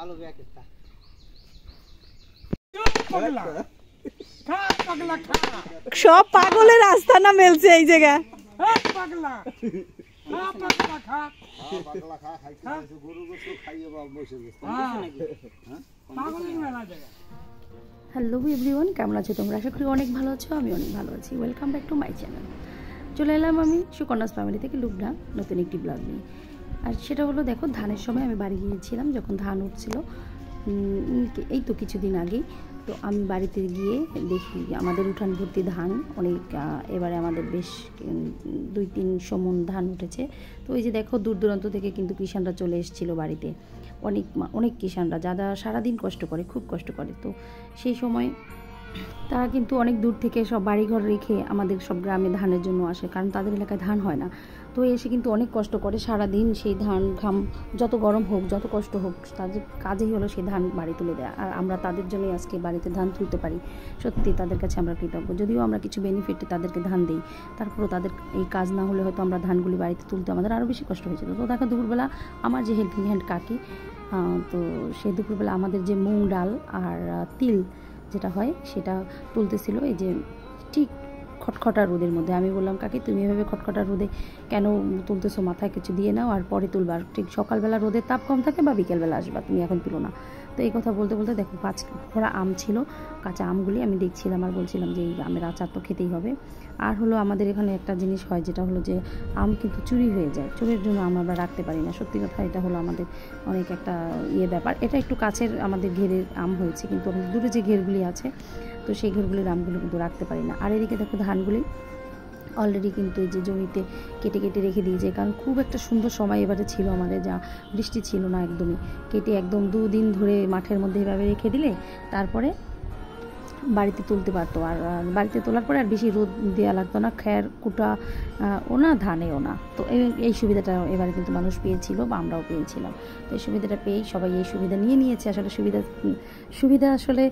আলু ব্যাগ একটা পাগলা খা পাগলা খা সব পাগলের রাস্তা না মেলছে এই জায়গা হ্যাঁ পাগলা খা পাগলা খা পাগলা খা খাই গরু গোস্ত খাইয়ে বা বসে গেছে হ্যাঁ পাগলের মেলা জায়গা হ্যালো এভরিওয়ান কেমন আছো তোমরা? আশা করি অনেক ভালো আছো আমি অনেক ভালো আছি। Welcome back to my channel চলে এলাম আমি সুকন্যাস ফ্যামিলি থেকে লুবনা নতুন একটি ব্লগ নিয়ে। আর সেটা হলো দেখো, ধানের সময় আমি বাড়ি গিয়েছিলাম যখন ধান উঠছিল। এই তো কিছুদিন আগেই। তো আমি বাড়িতে গিয়ে দেখি আমাদের উঠান ভর্তি ধান অনেক এবারে আমাদের বেশ দুই তিন সমন ধান উঠেছে। তো ওই যে দেখো, দূর দূরান্ত থেকে কিন্তু কিষানরা চলে এসেছিল বাড়িতে। অনেক অনেক কিষানরা যারা সারাদিন কষ্ট করে, খুব কষ্ট করে। তো সেই সময় তারা কিন্তু অনেক দূর থেকে সব বাড়িঘর রেখে আমাদের সব গ্রামে ধানের জন্য আসে, কারণ তাদের এলাকায় ধান হয় না। তো এসে কিন্তু অনেক কষ্ট করে সারা দিন সেই ধান ঘাম যত গরম হোক, যত কষ্ট হোক, তাদের কাজেই হলো সেই ধান বাড়ি তুলে দেয়। আর আমরা তাদের জন্যই আজকে বাড়িতে ধান তুলতে পারি। সত্যি তাদের কাছে আমরা কৃতজ্ঞ। যদিও আমরা কিছু বেনিফিটে তাদেরকে ধান দিই, তারপরেও তাদের এই কাজ না হলে হয়তো আমরা ধানগুলি বাড়িতে তুলতে আমাদের আরও বেশি কষ্ট হয়েছিল তো দেখো দুপুরবেলা আমার যে হেল্পিং হ্যান্ড কাকি তো সেই দুপুরবেলা আমাদের যে মুগ ডাল আর তিল যেটা হয় সেটা তুলতেছিল, এই যে ঠিক খটখটা রোদের মধ্যে। আমি বললাম, কাকি, তুমি এভাবে খটখটা রোদে কেন তুলতেছো? মাথায় কিছু দিয়ে নাও আর পরে তুলবার ঠিক সকালবেলা রোদের তাপ কম থাকে বা বিকেলবেলা আসবা, তুমি এখন তুলো না। তো এই কথা বলতে বলতে দেখো পাঁচ ভরা আম ছিল, কাঁচা আমগুলি আমি দেখছিলাম আর বলছিলাম যে এই আমের আচার তো খেতেই হবে। আর হলো আমাদের এখানে একটা জিনিস হয় যেটা হলো যে আম কিন্তু চুরি হয়ে যায়, চুরির জন্য আম আমরা রাখতে পারি না। সত্যি কথা এটা হলো আমাদের অনেক একটা ইয়ে ব্যাপার। এটা একটু কাছের আমাদের ঘেরের আম হয়েছে কিন্তু আমাদের দূরে যে ঘেরগুলি আছে, তো সেই ঘেরগুলির আমগুলো কিন্তু রাখতে পারি না। আর এদিকে দেখো ধানগুলি অলরেডি কিন্তু এই যে জমিতে কেটে কেটে রেখে দিয়েছে, কারণ খুব একটা সুন্দর সময় এবারে ছিল আমাদের, যা বৃষ্টি ছিল না একদমই। কেটে একদম দুদিন ধরে মাঠের মধ্যে এভাবে রেখে দিলে, তারপরে বাড়িতে তুলতে পারতো। আর বাড়িতে তোলার পরে আর বেশি রোদ দেওয়া লাগতো না, খ্যার, কুটা ও না, ধানেও না। তো এই এই সুবিধাটা এবারে কিন্তু মানুষ পেয়েছিল বা আমরাও পেয়েছিলাম। তো এই সুবিধাটা পেয়েই সবাই এই সুবিধা নিয়ে নিয়েছে। আসলে সুবিধা সুবিধা আসলে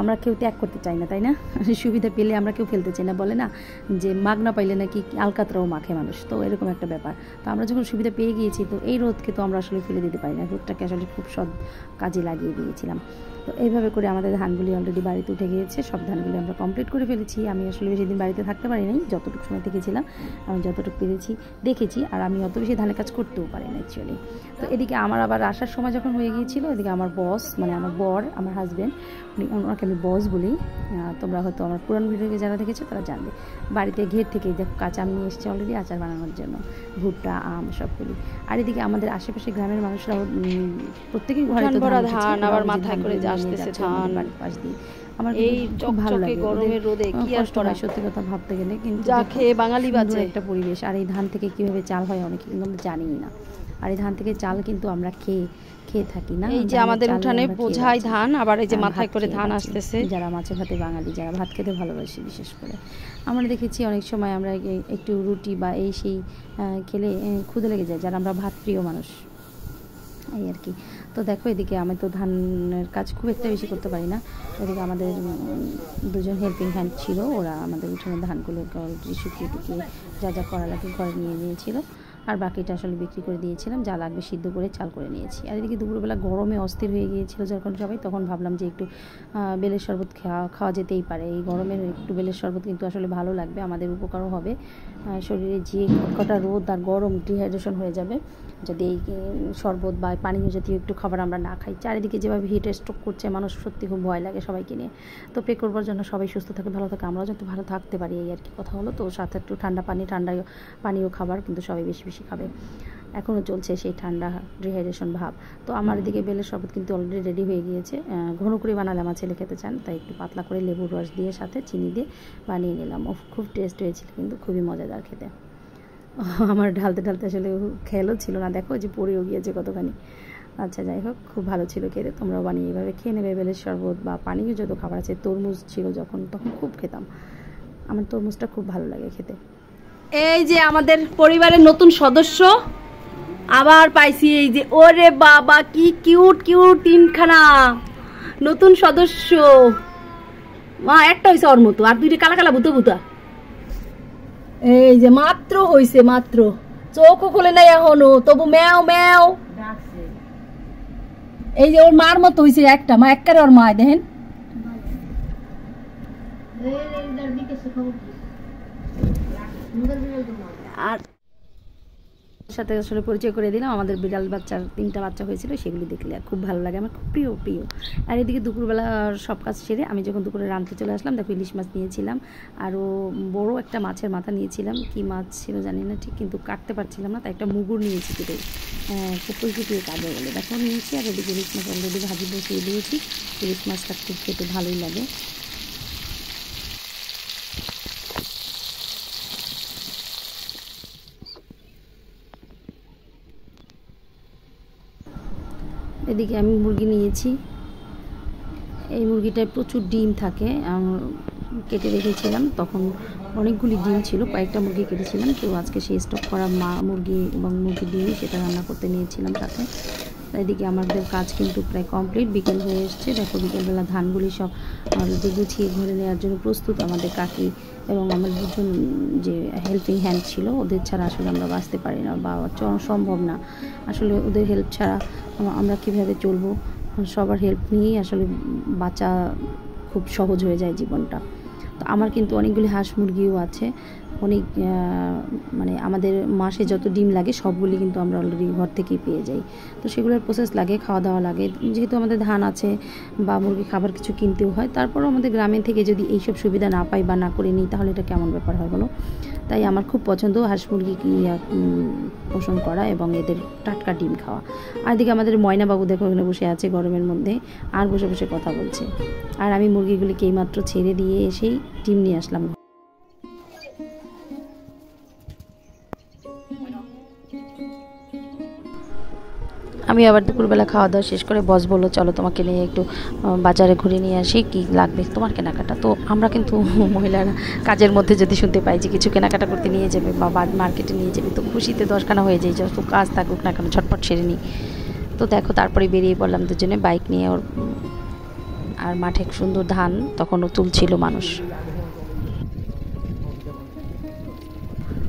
আমরা কেউ ত্যাগ করতে চাই না, তাই না? সুবিধা পেলে আমরা কেউ ফেলতে চাই না। বলে না যে মাগ না পাইলে নাকি আলকাতরাও মাখে মানুষ। তো এরকম একটা ব্যাপার। তো আমরা যখন সুবিধা পেয়ে গিয়েছি, তো এই রোদকে তো আমরা আসলে ফেলে দিতে পারি না। রোদটাকে আসলে খুব সৎ কাজে লাগিয়ে দিয়েছিলাম। তো এইভাবে করে আমাদের ধানগুলি অলরেডি বাড়িতে উঠে গিয়েছে সব ধানগুলি আমরা কমপ্লিট করে ফেলেছি। আমি আসলে বেশি দিন বাড়িতে থাকতে পারি নাই যতটুকু সময় থেকেছিলাম আমি যতটুকু পেরেছি দেখেছি আর আমি অত বেশি ধানের কাজ করতেও পারি না অ্যাকচুয়ালি তো এদিকে আমার আবার আসার সময় যখন হয়ে গিয়েছিল এদিকে আমার বস মানে আমার বর আমার হাজব্যান্ড উনি ওনাকে আমি বস বলি। তোমরা হয়তো আমার পুরান ভিডিওকে যারা দেখেছ তারা জানবে। বাড়িতে ঘের থেকে দেখো কাঁচা আম নিয়ে এসছে অলরেডি আচার বানানোর জন্য ভুট্টা আম সবগুলি আর এদিকে আমাদের আশেপাশে গ্রামের মানুষরাও উম, প্রত্যেকেই ঘরে ধান আবার মাথায় করে আসতেছে ধান। বাড়ির পাশ দিয়ে। আমার এই ভালো লাগে। গরমের রোদে কি আর করা? সত্যি কথা ভাবতে গেলে কিন্তু যা খেয়ে বাঙালি বাঁচে। একটা পরিবেশ। আর এই ধান থেকে কীভাবে চাল হয় অনেকে কিন্তু আমরা জানিই না। আর এই ধান থেকে চাল কিন্তু আমরা খেয়ে খেয়ে থাকি না। এই যে আমাদের উঠানে বোঝাই ধান আবার এই যে মাথায় করে ধান আসতেছে। যারা মাছে ভাতে বাঙালি যারা ভাত খেতে ভালোবাসি বিশেষ করে। আমরা দেখেছি অনেক সময় আমরা একটু রুটি বা এই সেই খেলে ক্ষুদে লেগে যায় যারা আমরা ভাত প্রিয় মানুষ। এই আর কি। তো দেখো এদিকে আমি তো ধানের কাজ খুব একটা বেশি করতে পারি না। এদিকে আমাদের দুজন হেল্পিং হ্যান্ড ছিল, ওরা আমাদের উঠোনে ধানগুলো শুকিয়ে টুকিয়ে যা যা করা লাগে ঘরে নিয়ে নিয়েছিল। আর বাকিটা আসলে বিক্রি করে দিয়েছিলাম, যা লাগবে সিদ্ধ করে চাল করে নিয়েছি। আর এদিকে দুপুরবেলা গরমে অস্থির হয়ে গিয়েছিল যখন সবাই, তখন ভাবলাম যে একটু বেলের শরবত খাওয়া খাওয়া যেতেই পারে। এই গরমের একটু বেলের শরবত কিন্তু আসলে ভালো লাগবে, আমাদের উপকারও হবে। শরীরে যে কটা রোদ আর গরম ডিহাইড্রেশন হয়ে যাবে। যদি এই শরবত বা পানীয় জাতীয় একটু খাবার আমরা না খাই। চারিদিকে যেভাবে হিট স্ট্রোক করছে, মানুষ সত্যি খুব ভয় লাগে সবাইকে নিয়ে। তো পে করবার জন্য সবাই সুস্থ থাকে, ভালো থাকে, আমরাও যাতে ভালো থাকতে পারি, এই আর কি কথা হলো। তো সাথে একটু ঠান্ডা পানি, ঠান্ডা পানীয় খাবার কিন্তু সবাই বেশি বেশি খাবে এখনও চলছে সেই ঠান্ডা ডিহাইড্রেশন ভাব। তো আমার এদিকে বেলের শরবত কিন্তু অলরেডি রেডি হয়ে গিয়েছে। ঘন করে বানালে আমার ছেলে খেতে চান তাই একটু পাতলা করে লেবুর রস দিয়ে সাথে চিনি দিয়ে বানিয়ে নিলাম। ও খুব টেস্ট হয়েছিল কিন্তু খুবই মজাদার খেতে। আমার ঢালতে ঢালতে আসলে খেয়ালও ছিল না। দেখো যে পড়েও গিয়েছে কতখানি। আচ্ছা যাই হোক খুব ভালো ছিল খেতে। তোমরাও বানিয়ে এইভাবে খেয়ে নেবে বেলের শরবত বা পানীয় যত খাবার আছে তরমুজ ছিল যখন তখন খুব খেতাম। আমার তরমুজটা খুব ভালো লাগে খেতে। এই যে আমাদের পরিবারের নতুন সদস্য আবার পাইছি এই যে ওরে বাবা কি কিউট কিউট তিনখানা নতুন সদস্য মা একটা হয়েছে ওর মতো আর দুইটা কালা কালা ভুতো ভুতা এই যে মাত্র হইছে মাত্র চোখও খুলে নাই এখনও তবু ম্যাও ম্যাও এই যে ওর মার মতো হয়েছে একটা মা একবারে ওর মা দেখেন আর সাথে আসলে পরিচয় করে দিলাম। আমাদের বিড়াল বাচ্চার তিনটা বাচ্চা হয়েছিল, সেগুলি দেখলে খুব ভালো লাগে। আমার খুব প্রিয় প্রিয়। আর এদিকে দুপুরবেলা সব কাজ সেরে আমি যখন দুপুরে রাঁধতে চলে আসলাম, দেখো ইলিশ মাছ নিয়েছিলাম। আরও বড় একটা মাছের মাথা নিয়েছিলাম। কি মাছ ছিল জানি না ঠিক, কিন্তু কাটতে পারছিলাম না, তাই একটা মুগুর নিয়েছি কেটে কুকুর কুটিয়ে কাজে বলে। দেখো নিয়েছি আর এদিকে ইলিশ মাছ অলরেডি ভাজি বসিয়ে দিয়েছি। ইলিশ মাছটা খুব খেতে ভালোই লাগে। এদিকে আমি মুরগি নিয়েছি। এই মুরগিটায় প্রচুর ডিম থাকে। কেটে রেখেছিলাম, তখন অনেকগুলি ডিম ছিল, কয়েকটা মুরগি কেটেছিলাম। তো আজকে সেই স্টক করা মা মুরগি এবং মুরগি ডিমই সেটা রান্না করতে নিয়েছিলাম তাই এদিকে আমাদের কাজ কিন্তু প্রায় কমপ্লিট। বিকেল হয়ে এসছে। দেখো বিকেলবেলা ধানগুলি সব অলরেডি গুছিয়ে ঘরে নেওয়ার জন্য প্রস্তুত, আমাদের কাকি এবং আমার দুজন যে হেল্পিং হ্যান্ড ছিল, ওদের ছাড়া আসলে আমরা বাঁচতে পারি না বা সম্ভব না। আসলে ওদের হেল্প ছাড়া আমরা কীভাবে চলবো? সবার হেল্প নিয়েই আসলে বাঁচা খুব সহজ হয়ে যায় জীবনটা। তো আমার কিন্তু অনেকগুলি হাঁস মুরগিও আছে। অনেক মানে আমাদের মাসে যত ডিম লাগে সবগুলি কিন্তু আমরা অলরেডি ঘর থেকেই পেয়ে যাই। তো সেগুলোর প্রসেস লাগে, খাওয়া দাওয়া লাগে। যেহেতু আমাদের ধান আছে বা মুরগি খাবার কিছু কিনতেও হয়, তারপরও আমাদের গ্রামে থেকে যদি এইসব সুবিধা না পাই বা না করে নিই, তাহলে এটা কেমন ব্যাপার হয় বলো? তাই আমার খুব পছন্দ হাঁস মুরগি পোষণ করা এবং এদের টাটকা ডিম খাওয়া। আর এদিকে আমাদের ময়নাবাবু দেখো ওখানে বসে আছে গরমের মধ্যে, আর বসে বসে কথা বলছে। আর আমি মুরগিগুলিকে এইমাত্র ছেড়ে দিয়ে এসেই ডিম নিয়ে আসলাম। আমি আবার দুপুরবেলা খাওয়া দাওয়া শেষ করে বস বলল, চলো তোমাকে নিয়ে একটু বাজারে ঘুরে নিয়ে আসি, কি লাগবে তোমার কেনাকাটা? তো আমরা কিন্তু মহিলারা কাজের মধ্যে যদি শুনতে পাই যে কিছু কেনাকাটা করতে নিয়ে যাবে বা মার্কেটে নিয়ে যাবে, তো খুশিতে দশখানা হয়ে যায় যত কাজ থাকুক না কেন, ঝটপট সেরে নিই। তো দেখো, তারপরে বেরিয়ে পড়লাম দুজনে বাইক নিয়ে ওর, আর মাঠে সুন্দর ধান, তখনও তুলছিল মানুষ।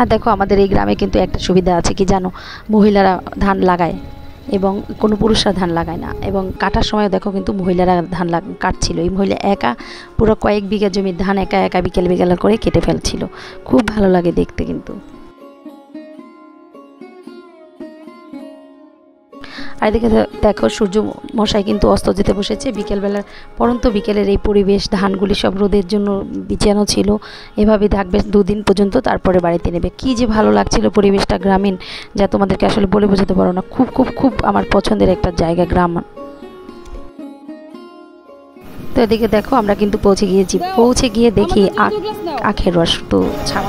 আর দেখো, আমাদের এই গ্রামে কিন্তু একটা সুবিধা আছে, কি জানো? মহিলারা ধান লাগায়। এবং কোনো পুরুষরা ধান লাগায় না। এবং কাটার সময় দেখো কিন্তু মহিলারা ধান কাটছিল। এই মহিলা একা পুরো কয়েক বিঘা জমির ধান একা একা বিকেল বিকেল করে কেটে ফেলছিল। খুব ভালো লাগে দেখতে কিন্তু। আর এদিকে দেখো সূর্য মশাই কিন্তু অস্ত যেতে বসেছে বিকেলবেলার পরন্ত বিকেলের এই পরিবেশ ধানগুলি সব রোদের জন্য বিছানো ছিল এভাবে থাকবে দুদিন পর্যন্ত তারপরে বাড়িতে নেবে কি যে ভালো লাগছিল পরিবেশটা গ্রামীণ যা তোমাদেরকে আসলে বলে বোঝাতে পারো না খুব খুব খুব আমার পছন্দের একটা জায়গা গ্রাম তো এদিকে দেখো আমরা কিন্তু পৌঁছে গিয়েছি পৌঁছে গিয়ে দেখি আখ- আখের রস তো ছাড়া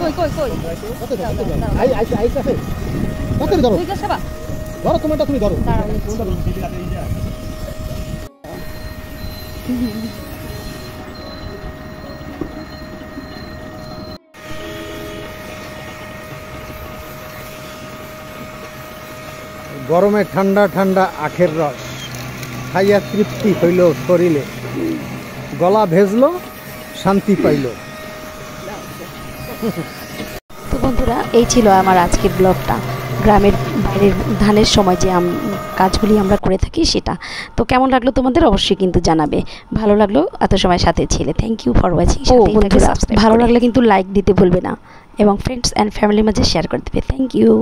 কই কই কই? কত আই আইস আইস আছে কতরি ধরো ধরো তোমারটা তুমি ধরো। গরমে ঠান্ডা ঠান্ডা আখের রস। খাইয়া তৃপ্তি হইল শরীরে। গলা ভেজলো শান্তি পাইল। তো বন্ধুরা এই ছিল আমার আজকের ব্লগটা। গ্রামের বাইরের ধানের সময় যে কাজগুলি আমরা করে থাকি সেটা। তো কেমন লাগল তোমাদের অবশ্যই কিন্তু জানাবে। ভালো লাগল এত সময় সাথে ছিলে। থ্যাংক ইউ ফর ওয়াচিং ভালো লাগলে কিন্তু লাইক দিতে ভুলবে না। এবং ফ্রেন্ডস অ্যান্ড ফ্যামিলির মাঝে শেয়ার করে দেবে। Thank you